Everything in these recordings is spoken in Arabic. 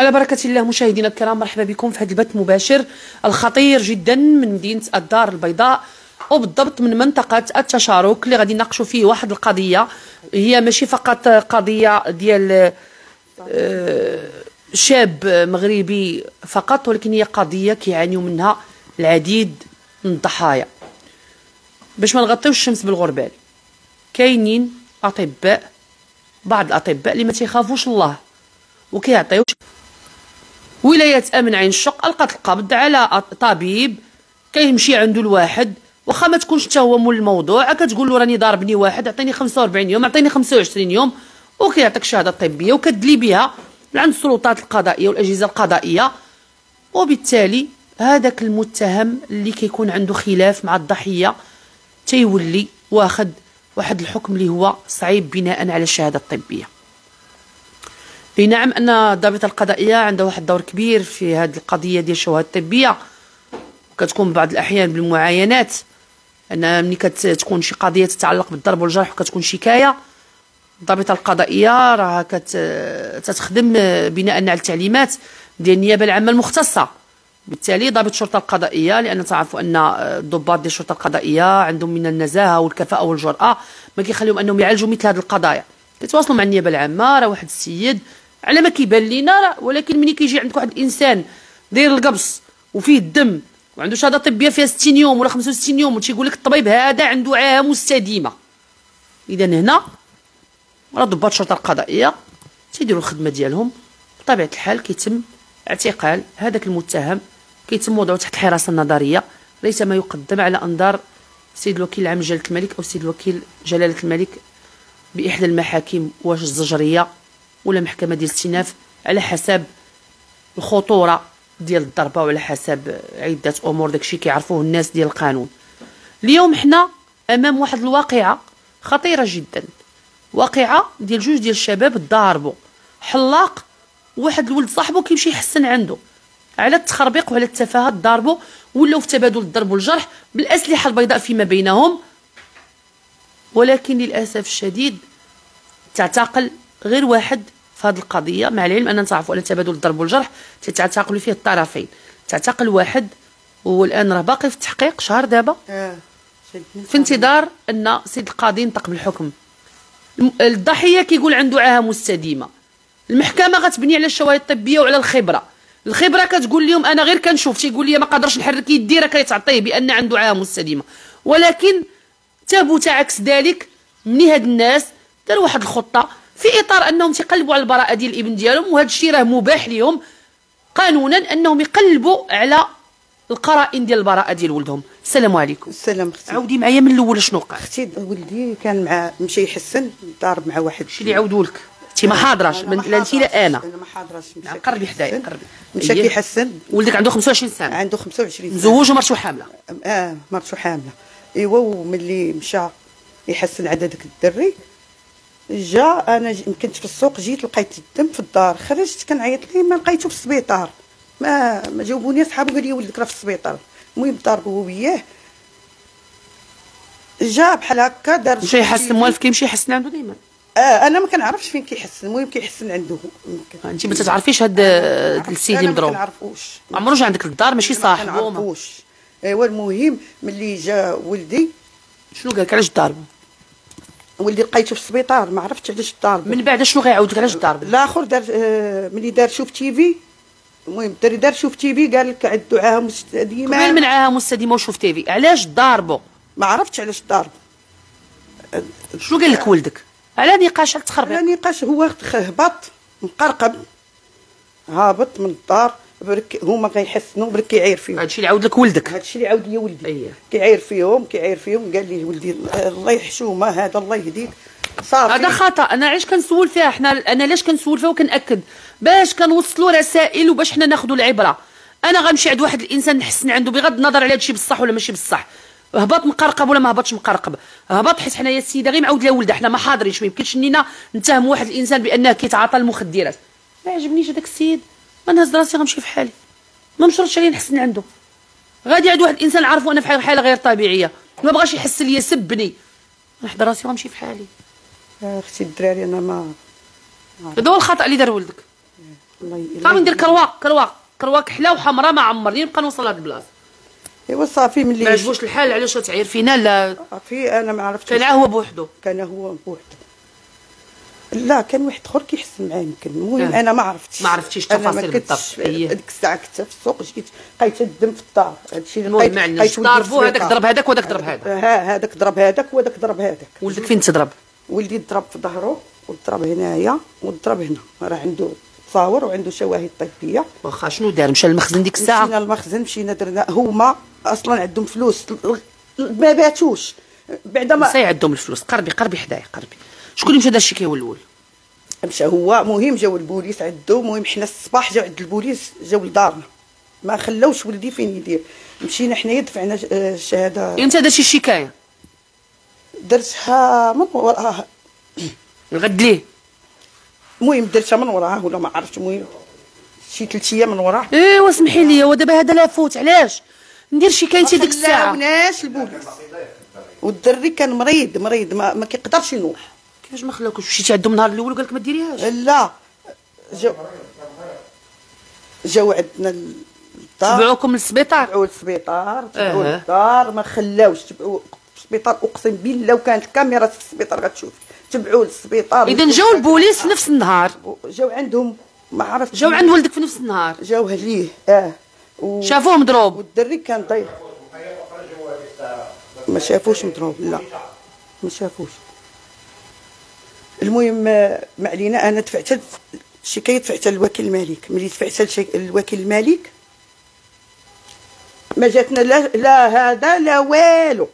على بركة الله مشاهدينا الكرام مرحبا بكم في هذا البث المباشر الخطير جدا من مدينة الدار البيضاء وبالضبط من منطقة التشارك اللي غادي نناقشوا فيه واحد القضية. هي ماشي فقط قضية ديال آه، شاب مغربي فقط ولكن هي قضية كيعانيوا منها العديد من الضحايا. باش ما نغطيوش الشمس بالغربال كاينين أطباء بعض الأطباء اللي ما تيخافوش الله وكيعطيو ولاية أمن عين الشق ألقت القبض على طبيب كيمشي عنده الواحد واخا ما تكونش حتى هو مول الموضوع كتقول له راني ضاربني واحد عطيني 45 يوم عطيني 25 يوم وكيعطيك شهادة طبية وكدلي بها لعند السلطات القضائية والأجهزة القضائية. وبالتالي هذاك المتهم اللي كيكون عنده خلاف مع الضحية تيولي واخد واحد الحكم اللي هو صعيب بناء على الشهادة الطبية. إي نعم أن الضابطه القضائية عندها واحد الدور كبير في هذه القضية ديال الشهاده الطبية. وكتكون بعض الأحيان بالمعاينات أن ملي كتكون شي قضية تتعلق بالضرب والجرح وكتكون شكاية الضابطه القضائية راه كتخدم بناء على التعليمات ديال النيابة العامة المختصة. بالتالي ضابط الشرطه القضائية لأن تعرفوا أن الضباط ديال الشرطه القضائية عندهم من النزاهة والكفاءة والجرأة ما كيخليهم أنهم يعالجوا مثل هذه القضايا. كيتواصلوا مع النيابة العامة راه واحد السيد على ما كيبان لينا ولكن ملي كيجي عندك واحد الإنسان داير القبص وفيه الدم وعنده شهادة طبية فيها 60 يوم ولا 65 يوم وتيقول لك الطبيب هذا عنده عاهة مستديمة. إذا هنا راه ضباط الشرطة القضائية تيديروا الخدمة ديالهم بطبيعة الحال كيتم اعتقال هذاك المتهم كيتم وضعه تحت الحراسه النظرية. ليس ما يقدم على أنظار السيد الوكيل العام جلالة الملك أو السيد الوكيل جلالة الملك بإحدى المحاكم واش الزجرية. ولا محكمة ديال الاستئناف على حسب الخطورة ديال الضربة وعلى حسب عدة أمور داكشي كيعرفوه الناس ديال القانون. اليوم حنا أمام واحد الواقعة خطيرة جدا. واقعة ديال جوج ديال الشباب ضاربوا حلاق واحد الولد صاحبه كيمشي يحسن عنده. على التخربيق وعلى التفاهة ضاربوا ولاو في تبادل الضرب والجرح بالأسلحة البيضاء فيما بينهم. ولكن للأسف الشديد تعتقل غير واحد في هذه القضية مع العلم اننا نتعرفوا ان تبادل الضرب والجرح تتعتقل فيه الطرفين. تعتقل واحد والآن راه باقي في التحقيق شهر دابا. آه. في انتظار أن سيد القاضي ينطق بالحكم. الضحية كيقول عنده عاهة مستديمة. المحكمة غتبني على الشواهد الطبية وعلى الخبرة. الخبرة كتقول لهم أنا غير كنشوف تيقول لي ما قادرش نحرك يدي راه كيتعطيه بأن عنده عاهة مستديمة. ولكن ثبت عكس ذلك من هاد الناس داروا واحد الخطة. في إطار أنهم تيقلبوا على البراءة ديال الإبن ديالهم وهذا الشيء راه مباح لهم قانونا أنهم يقلبوا على القرائن ديال البراءة ديال ولدهم. السلام عليكم. السلام أختي. عاودي معايا من الأول شنو وقع أختي ولدي كان مع مشى يحسن ضارب مع واحد شي اللي عاودوا لك. أنت ما حاضراش لا انت لا أنا. أنا ما حاضراش مشى قربي حدايا. قربي. مشى. كيحسن ولدك عنده 25 سنة. عنده 25 سنة. مزوج ومرته حاملة. آه مرته حاملة. إيوا وملي مشى يحسن على داك الدري جا أنا كنت في السوق جيت لقيت الدم في الدار. خرجت كنعيط ليه ما لقيته في السبيطار. ما ما جاوبوني صحابو قال لي ولدك راه في السبيطار. المهم ضربوا هو وياه جا بحال هكا دار مشى يحسن موالف كيمشي يحسن عنده ديما؟ آه أنا ما كنعرفش فين كيحسن المهم كيحسن عنده. انت ما تتعرفيش هاد السيد اللي أنا ما مضروب كنعرفوش. عمرو جا عندك للدار ماشي ما صاحبه. ما- كنعرفوش. أيوا المهم ملي جا ولدي شنو قال لك؟ علاش ضاربو ولدي لقيته في السبيطار ما عرفتش علاش ضارب من بعد شنو غيعاود؟ علاش ضاربو الآخر دار آه، ملي دار شوف تي في المهم الدري دار شوف تي في قال لك عنده عاهه مستديمه كمان من عاها مستديمه وشوف تيفي علاش ضاربو؟ ما عرفتش علاش ضارب شنو قال لك ولدك؟ على نقاش على على التخربيق نقاش هو هبط مقرقب هابط من الدار. برك هما غيحسنوا برك كيعير فيهم. هادشي اللي عاود لك ولدك. هادشي اللي عاود لي ولدي. أيه. كيعير فيهم كيعير فيهم. قال لي ولدي الله يحشومه هذا الله يهديك. صافي. هذا خطأ. أنا علاش كنسول فيها؟ حنا أنا علاش كنسول فيها وكنأكد؟ باش كنوصلوا رسائل وباش حنا ناخذوا العبرة. أنا غنمشي عند واحد الإنسان نحسن عنده بغض النظر على هادشي بصح ولا ماشي بصح. هبط مقرقب ولا ما هبطش مقرقب. هبط حيت حنايا السيدة غير معاود لها ولدها. حنا ما حاضرينش ما يمكنش إننا نتهموا واحد الإنسان بأنه كيتعاطى المخدرات. ما عجبنيش هذاك السيد. ما نهز راسي غنمشي في حالي. ما مشرطش عليه نحسن عنده. غادي عند واحد الانسان عارفو أنا في حالة غير طبيعية. ما بغاش يحس ليا سبني. نحضر راسي غنمشي في حالي. أختي الدراري أنا ما هذا هو الخطأ اللي دار ولدك. الله ندير كرواق كرواق كرواق حلا وحمراء ما عمرني نبقى نوصل لهاد البلاصة. ايوا صافي ملي ما عجبوش الحال علاش تعير فينا؟ لا. صافي أنا ما عرفتش. كان هو بوحدو. كان هو بوحده لا كان واحد آخر كيحسن معاه يمكن. المهم آه. أنا ما عرفتش. ما عرفتيش التفاصيل بالضبط. أيه. هذيك الساعة كنت في السوق جيت لقيت الدم في الدار. هادشي اللي لقيت ما عندناش لقيت ولدي في ضربو هذاك. ضرب هذاك وهذاك ضرب هذاك. ها هذاك ضرب هذاك وهذاك ضرب هذاك. ولدك فين تضرب؟ ولدي ضرب في ظهره وضرب هنايا وضرب هنا. راه عنده تصاور وعنده شواهد طبية. واخا شنو دار؟ مشى للمخزن ديك مشينا الساعة المخزن مشينا درنا. هما أصلا عندهم فلوس. ما باتوش. بعد ما عندهم الفلوس. قربي قربي حدايا قربي. شكون اللي مشى دار الشكاوى الأول؟ مشى هو. مهم جاو البوليس عندو مهم حنا الصباح جاو عند البوليس جاو لدارنا. ما خلاوش ولدي فين يدير. مشينا حنايا دفعنا ج- آه، الشهاده أنت دار شي شكاية؟ درتها من وراها. الغد ليه؟ المهم درتها من وراها ولا ما عرفتش. المهم شي ثلاث أيام من وراها. ايوا اسمحي لي ودابا هذا لا فوت. علاش؟ ندير شكايتي ديك الساعة. خلاوناش البوليس. والدري كان مريض مريض ما, ما كيقدرش ينوح. كيفاش ما خلاوكش؟ مشيتي عندهم النهار الأول وقال لك ما ديريهاش؟ لا. جاو جاو عندنا الدار. تبعوكم للسبيطار؟ تبعوا للسبيطار تبعوا أها. للدار ما خلاوش. تبعوا السبيطار أقسم بالله لو كانت الكاميرا في السبيطار غتشوف. تبعوا للسبيطار. إذا جاو البوليس في نفس النهار. جاو عندهم ما عرفتش. جاو عند ولدك في نفس النهار. جاو ليه آه. و... شافوه مضروب والدري كان ضيق ما شافوش مضروب لا. ما شافوش. المهم آه، ما علينا. أنا دفعت الشكايه دفعتها للوكيل الملك ملي دفعتها للوكيل الملك ما جاتنا لا لا هذا لا والو.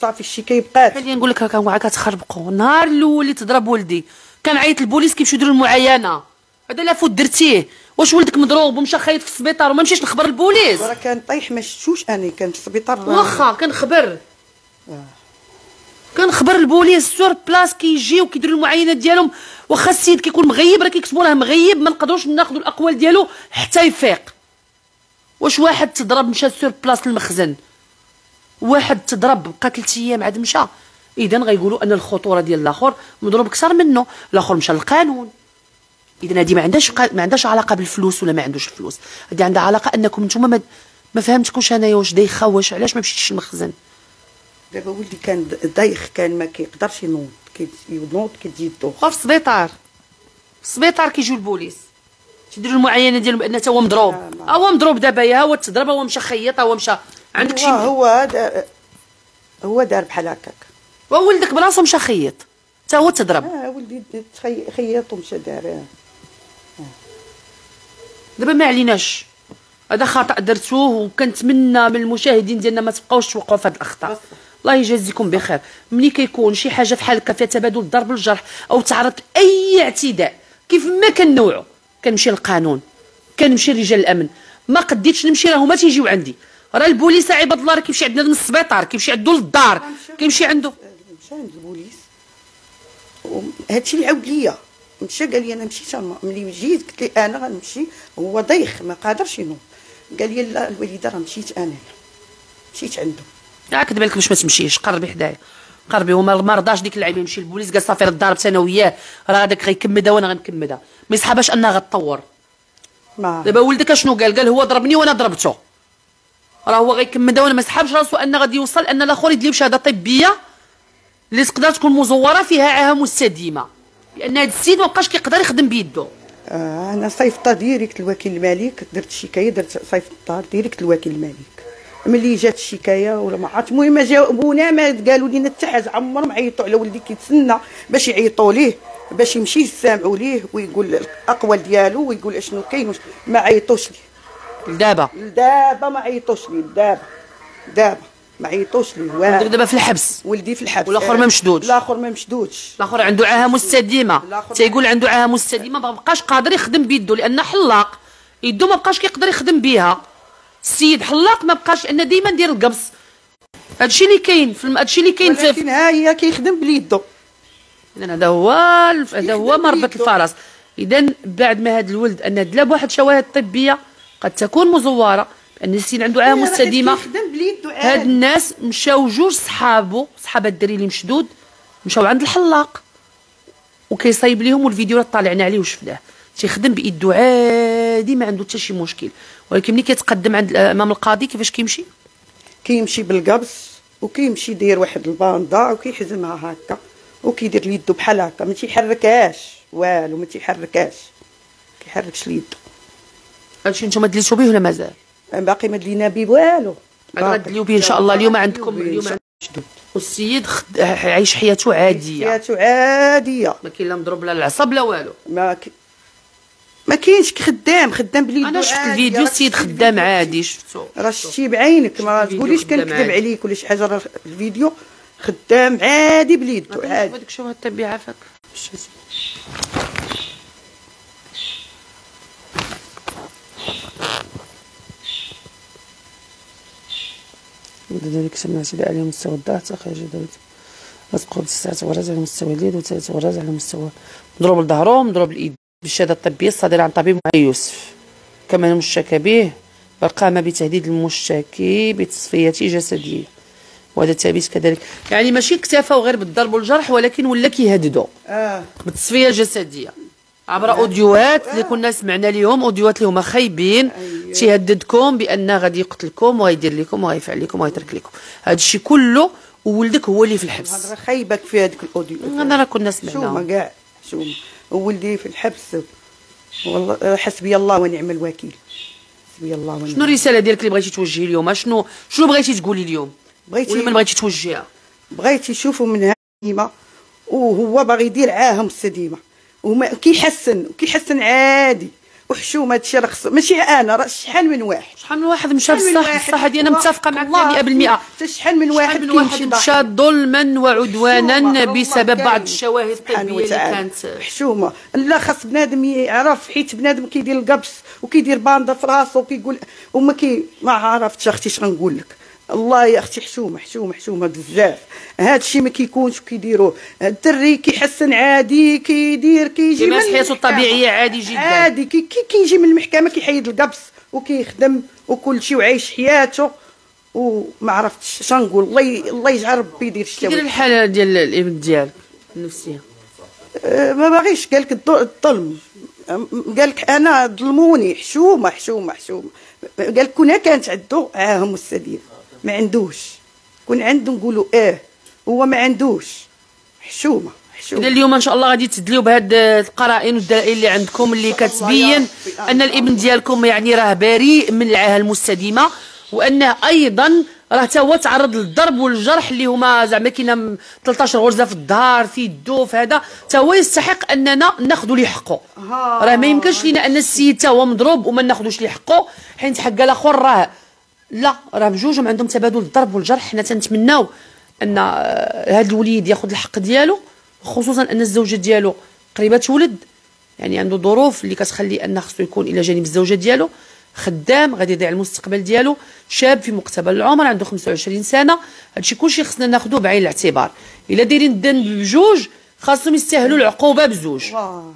صافي الشكايه بقات خليني نقول لك راكم واعا كتخربقوا. النهار الأول اللي تضرب ولدي. كان عيط البوليس كيمشيو يديروا المعاينة. هذا لا فوت درتيه. واش ولدك مضروب ومشى خايط في السبيطار وما مشيش نخبر البوليس؟ راه كان طايح ما شفتوش أنا كان في السبيطار. واخا كنخبر كنخبر البوليس sur place كيجيو كيديروا المعاينات ديالهم. واخا السيد كيكون مغيب راه كيكتبوا له مغيب ما نقدروش ناخذوا الأقوال ديالو حتى يفيق. واش واحد تضرب مشى sur place المخزن واحد تضرب بقى ثلاث أيام عاد مشى. اذا غيقولوا أن الخطورة ديال الآخر مضروب أكثر منه. الآخر مشى للقانون. اذا هذه ما عندهاش ما عندهاش علاقة بالفلوس ولا ما عندوش الفلوس هذه عندها علاقة أنكم نتوما ما, ما فهمتكمش أنايا واش دايخة واش علاش ما مشيتش المخزن دابا ولدي كان دايخ كان ما كيقدرش ينوض كينوض كتجي الدوخ وفي السبيطار. في السبيطار كيجيو البوليس. تيديروا المعاينة ديالهم بان هو مضروب. ما- هو مضروب دابا يا هو تضرب هو مشى خيط هو مشى. عندك شي هو هذا هو دار بحال هكاك. وولدك براسو مشى خيط. تا هو تضرب. آه ولدي خيط ومشى دار. آه. دابا ما عليناش. هذا خطأ درتوه وكنتمنى من المشاهدين ديالنا ما تبقاوش توقعوا في هذه الأخطاء. الله يجازيكم بخير. ملي كيكون شي حاجة في حال هكا فيها تبادل الضرب والجرح أو تعرض لاي اعتداء كيف ما كان نوعه كنمشي للقانون كنمشي لرجال الأمن. ما قديتش نمشي راه هما تيجيو عندي. راه البوليس عباد الله راه كيمشي عندنا من السبيطار كيمشي عنده للدار كيمشي عنده مشى عند البوليس هادشي اللي عاود ليا. مشى قال لي أنا مشيت. ملي جيت قلت لي أنا غنمشي هو ضيخ ما قادرش ينوض. قال لي لا الوالدة راه مشيت أنا. مشيت عنده لا كدب لك باش ما تمشيش. قربي حدايا. قربي هو ما رضاش ديك اللعيبه يمشي للبوليس قال صافي راه ضاربت أنا وياه. راه هذاك غيكمدها وأنا غنكمدها. ما يصحابهاش أنها غتطور. دابا ولدك اشنو قال؟ قال هو ضربني وأنا ضربته. راه هو غيكمدها وأنا ما سحبش راسو ان غادي يوصل أن الآخر يدلي بشهاده طبيه اللي تقدر تكون مزورة فيها عاهه مستديمة. لأن هذا السيد ما بقاش كيقدر يخدم بيدو. آه أنا صيفطة direct الوكيل الملك. درت الشكايه درت صيفطها ديريكت الوكيل الملك. ملي جات الشكاية ولا ما عرفت المهم جاوبونا ما قالوا لنا حتى حاجة. عمرهم عيطوا على ولدي كيتسنى باش يعيطوا ليه باش يمشي يسامعوا ليه ويقول الأقوال ديالو ويقول أشنو كاين ما عيطوش ليه. دابا دابا ما عيطوش ليه دابا دابا ما عيطوش ليه واه دابا في الحبس. ولدي في الحبس. والآخر ما مشدودش. الآخر ما مشدودش. الآخر عنده عاهة مستديمة. تيقول عنده عاهة مستديمة ما بقاش قادر يخدم بيدو لأن حلاق. يدو ما بقاش كيقدر يخدم بيها. السيد حلاق ما بقاش لأن ديما دير ال gypse هادشي اللي كاين. هادشي اللي كاين في ولكن ها هي كيخدم بليدو. اذا هذا هو هذا هو مربط. الفرس. اذا بعد ما هذا الولد أن دلا بواحد شواهد طبية قد تكون مزورة بان السيد عنده عاهه مستديمه هاد الناس مشاو جوج صحابو صحاب الدري اللي مشدود مشاو عند الحلاق. وكيصايب ليهم والفيديو راه طالعنا عليه وشفناه. تيخدم بيدو عادي ما عنده حتى شي مشكل. ولكن ملي كيتقدم عند امام القاضي كيفاش كيمشي؟ كيمشي بالقبس وكيمشي يدير واحد الباندا وكيحزمها هكا وكيدير اليدو بحال هكا. ما تيحركهاش والو ما تيحركهاش. كيحركش اليد. هادشي نتوما دليتو به ولا مازال؟ باقي ما دلينا به والو. غادليو به إن شاء الله. اليوم عندكم اليوم والسيد خد... عايش حياته عادية. حياته عادية. ما كاين لا مضروب لا العصب لا والو. ما ك... ما كاينش خدام خدام بليدو أنا شفت الفيديو السيد خدام عادي شفتو. راه شتي بعينك ما تقوليش كنكذب عليك ولا شي حاجة راه الفيديو خدام عادي بليدو عادي. هذيك شوف التبعه فاك ذلك سمع سيدي على مستوى الضغط خارج دولة أسقط تسعة غرز على مستوى اليد وثلاث غرز على مستوى. مضروب لظهره مضروب الإيد بالشهادة الطبية الصادرة عن طبيب يوسف. كما المشتكى به بل قام بتهديد المشتكي بتصفيته جسدية وهذا التلبيس كذلك. يعني ماشي اكتفوا غير بالضرب والجرح ولكن ولا كيهددوا آه. بالتصفيه الجسديه عبر أوديوهات اللي كنا سمعنا اليوم أوديوهات اللي هما خايبين. تيهددكم بأن غادي يقتلكم وغيدير لكم وغيفعل لكم وغيترك لكم. هذا الشيء كله وولدك هو اللي في الحبس. هضرة خايبك في هذيك الأوديو. أنا راه كنا شوما سمعنا كاع شوما وولدي في الحبس. والله حسبي الله ونعم الوكيل. حسبي الله ونعم شنو الرسالة ديالك اللي بغيتي توجهي اليوم؟ شنو شنو بغيتي تقولي اليوم؟ بغيتي ولا ما بغيتي توجهيها؟ بغيت يشوفوا من ديما وهو باغي يدير عاهم السديمة. وما كيحسن كيحسن عادي. وحشومه هادشي راه خصو ماشي أنا راه شحال من واحد؟ شحال من واحد مشى بصح؟ بصح هذه أنا متفقة معك والله 100% حتى شحال من واحد شحال من واحد مشى. ظلما وعدوانا بسبب بعض. الشواهد الطبية اللي. كانت. حشومه لا خاص بنادم يعرف حيت بنادم كيدير القبس وكيدير باندا في راسو وكيقول وما كي ما عرفتش أختي اش غنقول لك. الله يا أختي حشومه حشومه حشومه بزاف. هذا الشيء ما كيكونش وكيديروه الدري كيحسن عادي كيدير كيجي من حياته. الطبيعيه عادي جدا. عادي. كي كي كيجي من المحكمة كيحيد القبس وكيخدم وكل شيء وعايش حياته. وما عرفتش اش نقول. الله ي- الله يجعل ربي يدير كيدير الشتاوي الحالة ديال الابن ديالك النفسية. أه، ما باغيش. قال لك الظلم. قال لك أنا ظلموني. حشومة حشومة حشومة. قال لك كون كانت عنده عاهم السديد ما عندوش. كون عنده نقولوا آه هو ما عندوش. حشومة إذا حشومه اليوم إن شاء الله غادي تدليو بهاد القرائن والدلائل اللي عندكم اللي كتبين. أن الإبن ديالكم يعني راه بريء من العاهة المستديمة وانه أيضا راه تا هو تعرض للضرب والجرح اللي هما زعما كاينة م- 13 غرزة في الظهر في يدو في هذا. تا هو يستحق أننا ناخذوا ليه حقه ها. راه ما يمكنش لينا أن السيد تا هو مضروب وما ناخذوش ليه حقه حيت حق الآخر راه لا راه بجوجهم عندهم تبادل الضرب والجرح. حنا تنتمناو أن آه، هذا الوليد ياخذ الحق ديالو خصوصا أن الزوجة ديالو قريبة تولد. يعني عنده ظروف اللي كتخلي أن خصو يكون إلى جانب الزوجة ديالو. خدام غادي يضيع المستقبل ديالو. شاب في مقتبل العمر عنده 25 سنة. هادشي كلشي خصنا ناخذوه بعين الاعتبار. إلا دايرين الذنب بجوج خاصهم يستاهلوا العقوبة بزوج. آه،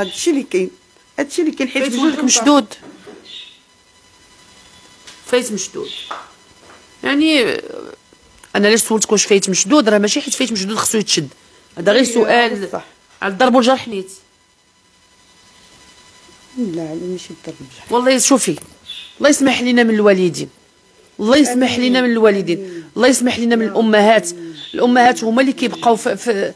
هادشي اللي كاين هادشي اللي كاين. حيت فايت بجوج ولدك مشدود. فايت مشدود. يعني أنا علاش سولتك واش فايت مشدود؟ راه ماشي حيت فايت مشدود خصو يتشد. هذا غير أيوة، سؤال. على الضرب والجرح نيت لا ماشي الضرب بجح. والله شوفي الله يسمح لنا من الوالدين. الله يسمح لنا من الوالدين. الله يسمح لنا من الأمهات. الأمهات هما اللي كيبقاو في, في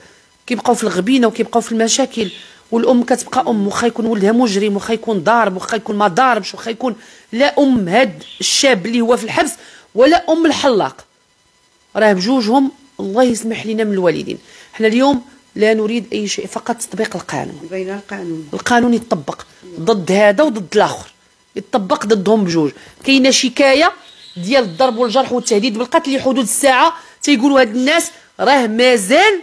كيبقاو في الغبينة وكيبقاو في المشاكل. والأم كتبقى أم واخا يكون ولدها مجرم واخا يكون ضارب واخا يكون ما ضاربش واخا يكون لا أم هاد الشاب اللي هو في الحبس ولا أم الحلاق. راه بجوجهم الله يسمح لنا من الوالدين. حنا اليوم لا نريد أي شيء فقط تطبيق القانون. بين القانون. القانون يطبق ضد هذا وضد الآخر. يطبق ضدهم بجوج. كاينة شكاية ديال الضرب والجرح والتهديد بالقتل لحدود الساعة تيقولوا هاد الناس راه مازال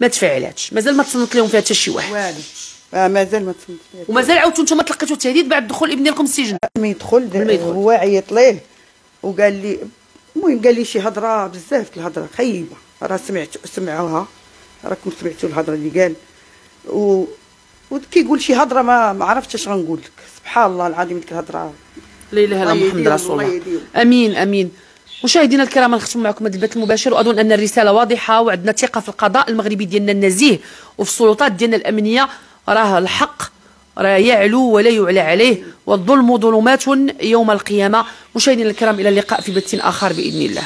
ما تفعلاتش مازال ما تصنت لهم فيها حتى شي واحد. والو. آه مازال ما تصنت ومازال عاودتوا نتوما تلقيتوا التهديد بعد دخول ابن ديالكم السجن. ما يدخل ما يدخل. هو عيط ليه؟ وقال لي المهم قال لي شي هضرة بزاف الهضرة خيبه راه سمعت سمعوها. راكم سمعتوا الهضرة اللي قال. و وكيقول شي هضرة ما ما عرفتش اش غنقول لك. سبحان الله العظيم ديك الهضرة لا إله إلا محمد رسول الله. آمين آمين. مشاهدينا الكرام نختم معكم هذا البث المباشر واظن أن الرسالة واضحة وعندنا ثقة في القضاء المغربي ديالنا النزيه وفي السلطات ديالنا الأمنية. راه الحق راه يعلو ولا يعلى عليه والظلم ظلمات يوم القيامة. مشاهدينا الكرام إلى اللقاء في بث آخر بإذن الله.